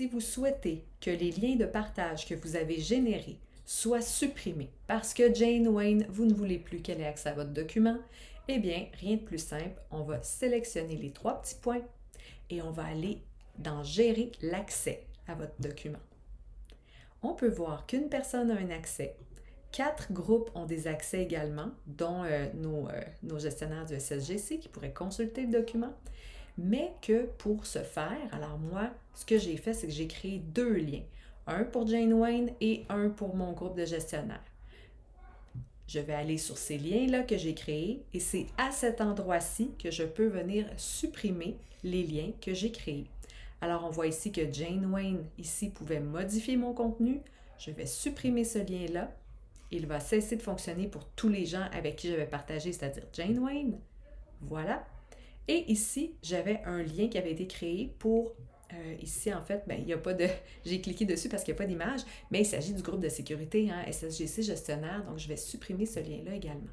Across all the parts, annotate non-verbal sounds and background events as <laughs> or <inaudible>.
si vous souhaitez que les liens de partage que vous avez générés soient supprimés parce que Jane Wayne, vous ne voulez plus qu'elle ait accès à votre document, eh bien, rien de plus simple, on va sélectionner les trois petits points et on va aller dans Gérer l'accès à votre document. On peut voir qu'une personne a un accès, quatre groupes ont des accès également, dont euh, nos, euh, nos, gestionnaires du SSGC qui pourraient consulter le document, mais que pour ce faire, alors moi, ce que j'ai fait, c'est que j'ai créé deux liens, un pour Jane Wayne et un pour mon groupe de gestionnaires. Je vais aller sur ces liens-là que j'ai créés et c'est à cet endroit-ci que je peux venir supprimer les liens que j'ai créés. Alors, on voit ici que Jane Wayne, ici, pouvait modifier mon contenu. Je vais supprimer ce lien-là. Il va cesser de fonctionner pour tous les gens avec qui je vais partager, c'est-à-dire Jane Wayne. Voilà. Et ici, j'avais un lien qui avait été créé pour euh, ici, en fait, ben, il n'y a pas de. <laughs> J'ai cliqué dessus parce qu'il n'y a pas d'image, mais il s'agit du groupe de sécurité, hein, SSGC gestionnaire, donc je vais supprimer ce lien-là également.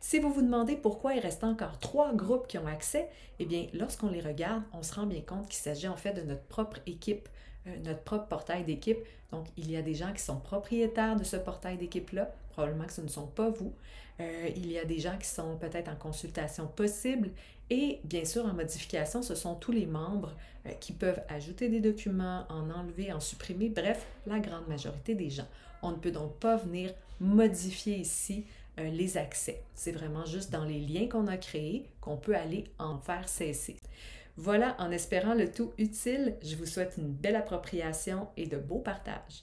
Si vous vous demandez pourquoi il reste encore trois groupes qui ont accès, eh bien, lorsqu'on les regarde, on se rend bien compte qu'il s'agit en fait de notre propre équipe, euh, notre propre portail d'équipe. Donc, il y a des gens qui sont propriétaires de ce portail d'équipe-là, probablement que ce ne sont pas vous. Euh, il y a des gens qui sont peut-être en consultation possible et bien sûr en modification, ce sont tous les membres euh, qui peuvent ajouter des documents, en enlever, en supprimer, bref, la grande majorité des gens. On ne peut donc pas venir modifier ici euh, les accès. C'est vraiment juste dans les liens qu'on a créés qu'on peut aller en faire cesser. Voilà, en espérant le tout utile, je vous souhaite une belle appropriation et de beaux partages.